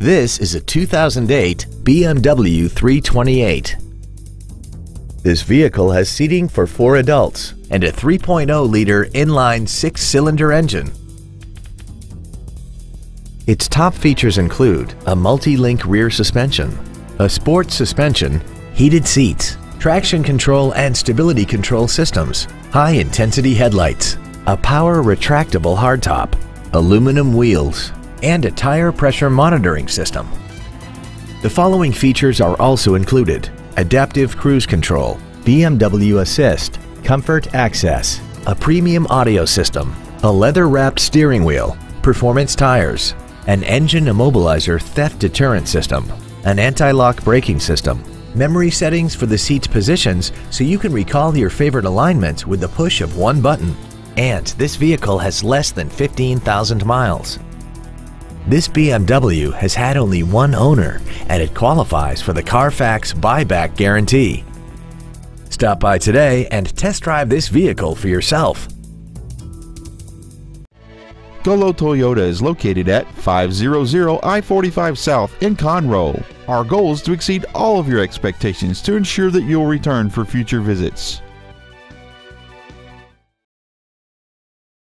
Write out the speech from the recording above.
This is a 2008 BMW 328. This vehicle has seating for four adults and a 3.0-liter inline six-cylinder engine. Its top features include a multi-link rear suspension, a sport suspension, heated seats, traction control and stability control systems, high-intensity headlights, a power retractable hardtop, aluminum wheels, and a tire pressure monitoring system. The following features are also included. Adaptive cruise control, BMW Assist, Comfort Access, a premium audio system, a leather-wrapped steering wheel, performance tires, an engine immobilizer theft deterrent system, an anti-lock braking system, memory settings for the seat's positions so you can recall your favorite alignments with the push of one button. And this vehicle has less than 15,000 miles. This BMW has had only one owner and it qualifies for the Carfax buyback guarantee. Stop by today and test drive this vehicle for yourself. Gullo Toyota is located at 500 I-45 South in Conroe. Our goal is to exceed all of your expectations to ensure that you'll return for future visits.